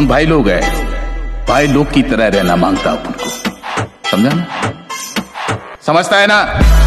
अपन भाई लोग है। भाई लोग की तरह रहना माँगता अपन को समझा ना? समझता है ना?